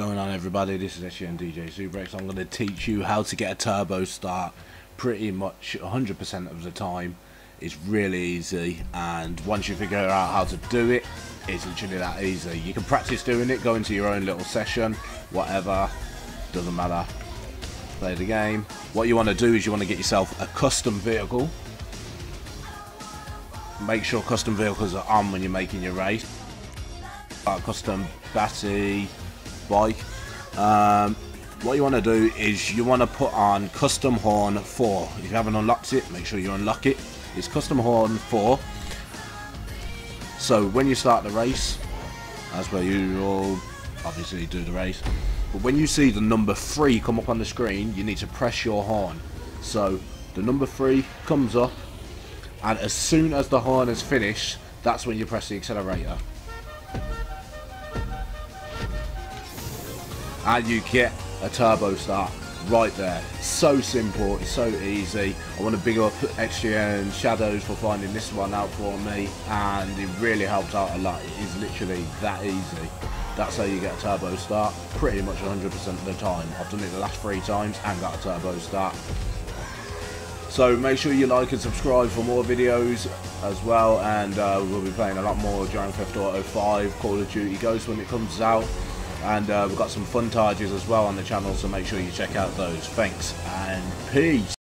going on everybody? This is SGN DJ Subrex. I'm going to teach you how to get a turbo start pretty much 100% of the time. It's really easy and once you figure out how to do it, it's literally that easy. You can practice doing it, go into your own little session, whatever, doesn't matter. Play the game. What you want to do is you want to get yourself a custom vehicle. Make sure custom vehicles are on when you're making your race. Custom Bati bike. Um, what you want to do is you want to put on custom horn 4 if you haven't unlocked it make sure you unlock it. It's custom horn 4 so when you start the race as you all obviously do the race but when you see the number 3 come up on the screen you need to press your horn. So the number 3 comes up and as soon as the horn is finished that's when you press the accelerator and you get a turbo start right there. So simple, it's so easy. I want to big up XGN Shadows for finding this one out for me and it really helped out a lot. It is literally that easy. That's how you get a turbo start pretty much 100% of the time. I've done it the last three times and got a turbo start. So make sure you like and subscribe for more videos as well and uh, we'll be playing a lot more Grand Theft Auto 5, Call of Duty Ghost when it comes out and uh, we've got some fun as well on the channel so make sure you check out those. Thanks and peace